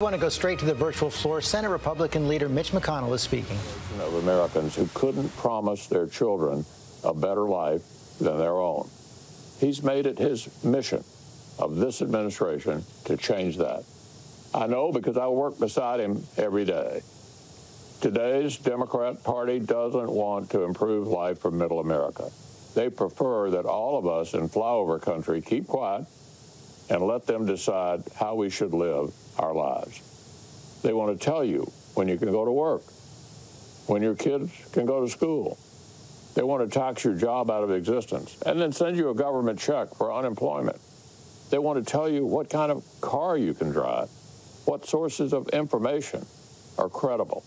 Want to go straight to the virtual floor. Senate Republican leader Mitch McConnell is speaking. Of Americans who couldn't promise their children a better life than their own. He's made it his mission of this administration to change that. I know because I work beside him every day. Today's Democrat Party doesn't want to improve life for middle America. They prefer that all of us in flyover country keep quiet and let them decide how we should live our lives. They want to tell you when you can go to work, when your kids can go to school. They want to tax your job out of existence and then send you a government check for unemployment. They want to tell you what kind of car you can drive, what sources of information are credible,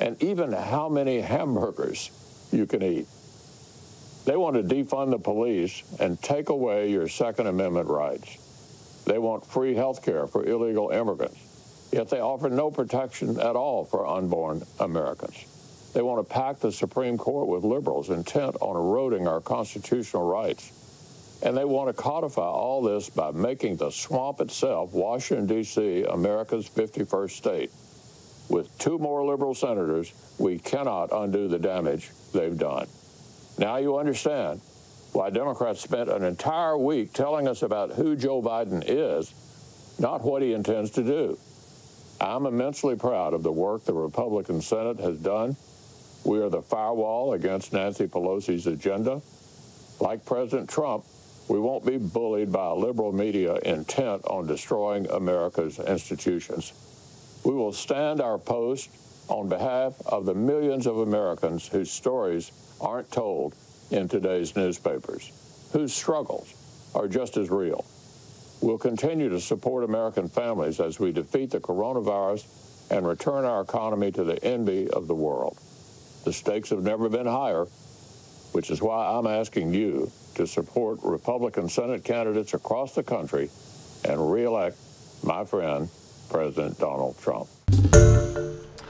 and even how many hamburgers you can eat. They want to defund the police and take away your Second Amendment rights. They want free health care for illegal immigrants, yet they offer no protection at all for unborn Americans. They want to pack the Supreme Court with liberals intent on eroding our constitutional rights. And they want to codify all this by making the swamp itself, Washington, D.C., America's 51st state. With two more liberal senators, we cannot undo the damage they've done. Now you understand why Democrats spent an entire week telling us about who Joe Biden is, not what he intends to do. I'm immensely proud of the work the Republican Senate has done. We are the firewall against Nancy Pelosi's agenda. Like President Trump, we won't be bullied by a liberal media intent on destroying America's institutions. We will stand our post on behalf of the millions of Americans whose stories aren't told in today's newspapers, whose struggles are just as real. We'll continue to support American families as we defeat the coronavirus and return our economy to the envy of the world. The stakes have never been higher, which is why I'm asking you to support Republican Senate candidates across the country and reelect my friend, President Donald Trump.